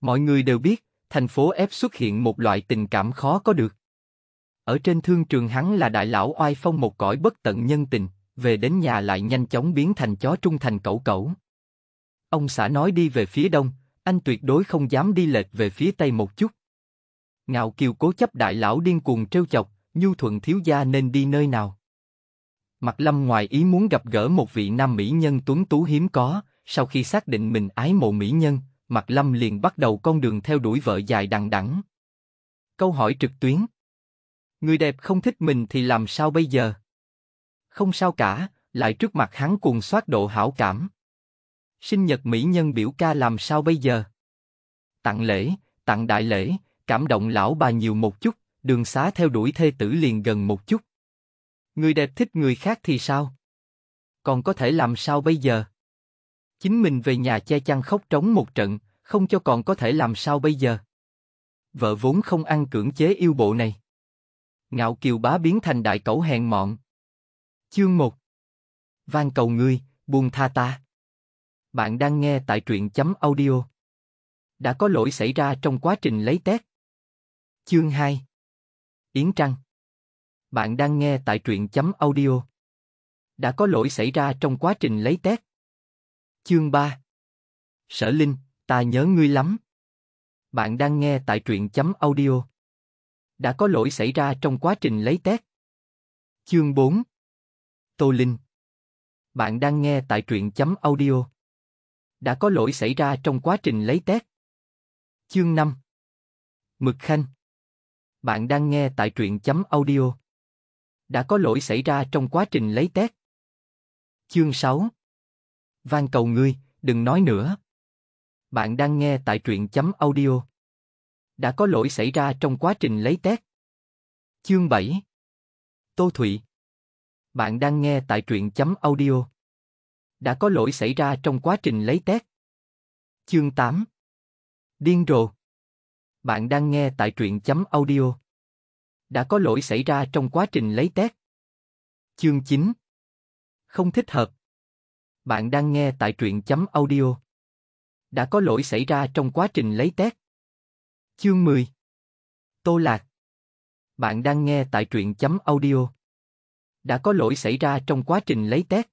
Mọi người đều biết, thành phố ép xuất hiện một loại tình cảm khó có được. Ở trên thương trường hắn là đại lão oai phong một cõi bất tận nhân tình, về đến nhà lại nhanh chóng biến thành chó trung thành cẩu cẩu. Ông xã nói đi về phía đông, anh tuyệt đối không dám đi lệch về phía tây một chút. Ngạo Kiều cố chấp đại lão điên cuồng trêu chọc, nhu thuận thiếu gia nên đi nơi nào. Mặt Lâm ngoài ý muốn gặp gỡ một vị nam mỹ nhân tuấn tú hiếm có, sau khi xác định mình ái mộ mỹ nhân, Mặt Lâm liền bắt đầu con đường theo đuổi vợ dài đằng đẵng. Câu hỏi trực tuyến. Người đẹp không thích mình thì làm sao bây giờ? Không sao cả, lại trước mặt hắn cuồng soát độ hảo cảm. Sinh nhật mỹ nhân biểu ca làm sao bây giờ? Tặng lễ, tặng đại lễ, cảm động lão bà nhiều một chút, đường xá theo đuổi thê tử liền gần một chút. Người đẹp thích người khác thì sao? Còn có thể làm sao bây giờ? Chính mình về nhà che chăn khóc trống một trận, không cho còn có thể làm sao bây giờ? Vợ vốn không ăn cưỡng chế yêu bộ này. Ngạo kiều bá biến thành đại cẩu hèn mọn. Chương 1 van cầu ngươi, buông tha ta. Bạn đang nghe tại truyện chấm audio. Đã có lỗi xảy ra trong quá trình lấy test. Chương 2 Yến Trăng Bạn đang nghe tại truyện chấm audio. Đã có lỗi xảy ra trong quá trình lấy test. Chương 3 Sở Linh, ta nhớ ngươi lắm. Bạn đang nghe tại truyện chấm audio. Đã có lỗi xảy ra trong quá trình lấy test. Chương 4 Tô Linh Bạn đang nghe tại truyện chấm audio. Đã có lỗi xảy ra trong quá trình lấy test. Chương 5 Mực Khanh Bạn đang nghe tại truyện chấm audio. Đã có lỗi xảy ra trong quá trình lấy test. Chương 6 van cầu ngươi, đừng nói nữa. Bạn đang nghe tại truyện chấm audio. Đã có lỗi xảy ra trong quá trình lấy test. Chương 7 Tô Thụy Bạn đang nghe tại truyện chấm audio. Đã có lỗi xảy ra trong quá trình lấy test. Chương 8 Điên rồ Bạn đang nghe tại truyện chấm audio. Đã có lỗi xảy ra trong quá trình lấy test. Chương 9 Không thích hợp bạn đang nghe tại truyện chấm audio. Đã có lỗi xảy ra trong quá trình lấy test. Chương 10 Tô Lạc Bạn đang nghe tại truyện chấm audio. Đã có lỗi xảy ra trong quá trình lấy test.